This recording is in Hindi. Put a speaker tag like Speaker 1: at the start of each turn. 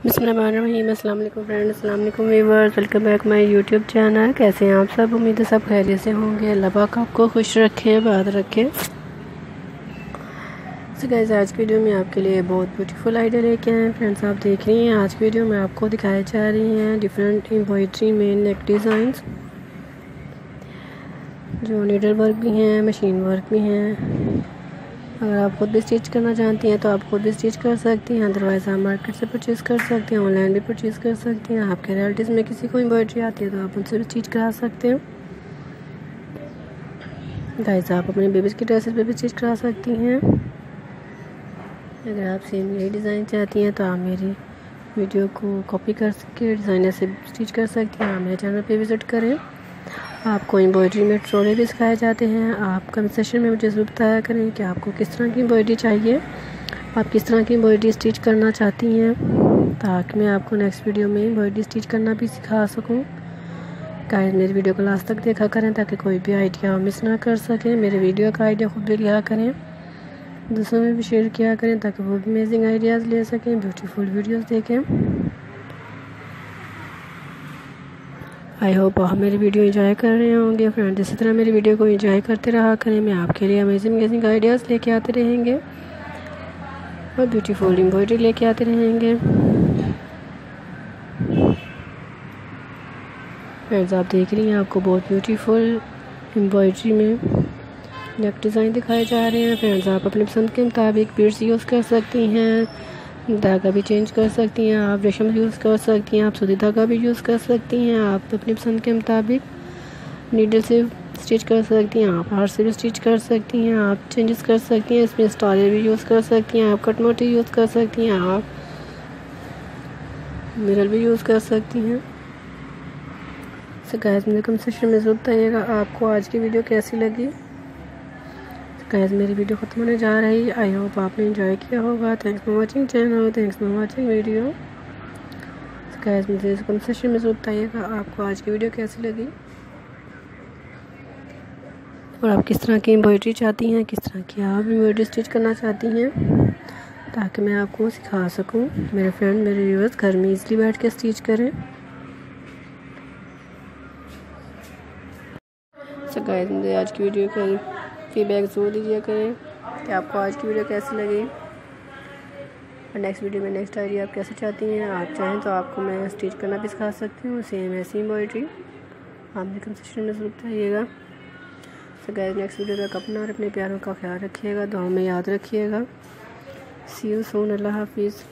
Speaker 1: अस्सलाम वालेकुम फ्रेंड्स अस्सलाम वालेकुम बैक माय यूट्यूब चैनल। कैसे हैं आप सब? उम्मीद है सब खैरियत से होंगे। अल्लाह पाक आपको खुश रखे बात रखे। सो गाइस आज की वीडियो में आपके लिए बहुत ब्यूटीफुल आइडिया लेके आए हैं। फ्रेंड्स आप देख रही हैं, आज की वीडियो में आपको दिखाई जा रही हैं डिफरेंट एम्ब्रॉयड्री में नेक डिज़ाइंस जो नीडल वर्क भी हैं मशीन वर्क भी हैं। अगर आप खुद भी स्टिच करना चाहती हैं तो आप खुद भी स्टिच कर सकती हैं अदरवाइज़ आप मार्केट से परचेज़ कर सकती हैं ऑनलाइन भी परचेज़ कर सकती हैं, आपके रिलेटिव में किसी को एम्ब्रॉयडरी आती है तो आप उनसे भी स्टिच करा सकते हैं। गाइस आप अपने बेबीज़ की ड्रेसेस पे भी स्टिच करा सकती हैं। अगर आप सेम यही डिज़ाइन चाहती हैं तो आप मेरी वीडियो को कॉपी कर सके डिज़ाइनर से स्टिच कर सकती हैं, आप मेरे चैनल पर विज़िट करें। आपको एम्ब्रॉयडरी में ट्रोले भी सिखाए जाते हैं। आप कंसेशन में मुझे बताया करें कि आपको किस तरह की एम्ब्रॉयडरी चाहिए। आप किस तरह की एम्ब्रॉयडरी स्टिच करना चाहती हैं, ताकि मैं आपको नेक्स्ट वीडियो में एम्ब्रॉयडरी स्टिच करना भी सिखा सकूँ। गाइस, मेरी वीडियो को लास्ट तक देखा करें, ताकि कोई भी आइडिया मिस ना कर सकें। मेरे वीडियो का आइडिया खुद भी लिया करें। दूसरों में भी शेयर किया करें, ताकि वो भी अमेजिंग आइडियाज़ ले सकें ब्यूटीफुल वीडियोज़ देखें। आई होप आप मेरी वीडियो इंजॉय कर रहे होंगे। फ्रेंड इसी तरह मेरी वीडियो को इंजॉय करते रहा करें। मैं आपके लिए अमेजिंग अमेजिंग आइडियाज़ लेके आते रहेंगे और ब्यूटीफुल एम्ब्रॉयडरी लेके आते रहेंगे। फ्रेंड्स, आप देख रही हैं, आपको बहुत ब्यूटीफुल एम्ब्रॉयडरी में नेक डिज़ाइन दिखाए जा रहे हैं। फ्रेंड्स, आप अपनी पसंद के मुताबिक बीड्स यूज़ कर सकती हैं। धागा भी चेंज कर सकती हैं, आप रेशम यूज़ कर सकती हैं, आप सूदी धागा भी यूज़ कर सकती हैं, आप अपनी पसंद के मुताबिक नीडल से स्टिच कर सकती हैं, आप हाथ से भी स्टिच कर सकती हैं, आप चेंजेस कर सकती हैं, इसमें स्टारे भी यूज़ कर सकती हैं, आप कट मोटी यूज़ कर सकती हैं, आप मिरर भी यूज़ कर सकती हैं। सो गैस मुझे कम सेशन में आपको आज की वीडियो कैसी लगी। गैस मेरी वीडियो ख़त्म होने जा रही है। आई होप आपने इन्जॉय किया होगा। Thanks for watching channel thanks for watching video guys मुझे कम सेशन में ज़रूर बताइएगा, आपको आज की वीडियो कैसी लगी? और आप किस तरह की एम्ब्रॉयडरी चाहती हैं, किस तरह की आप एम्ब्रॉयडरी स्टिच करना चाहती हैं, ताकि मैं आपको सिखा सकूँ। मेरे फ्रेंड मेरे व्यूअर्स घर में इजली बैठ के स्टिच करें। सो गाइस मुझे आज की वीडियो का फीडबैक ज़रूर दीजिए करें कि आपको आज की वीडियो कैसी लगी। और नेक्स्ट वीडियो में नेक्स्ट आइडिया आप कैसे चाहती हैं, आप चाहें तो आपको मैं स्टिच करना भी सिखा सकती हूँ। सेम ऐसी एम्ब्रॉयड्री आप भी कंसेशन में ज़रूर बताइएगा तो गैस नेक्स्ट वीडियो तक अपना और अपने प्यारों का ख्याल रखिएगा तो हमें याद रखिएगा। सी यू सोन अल्लाह हाफिज़।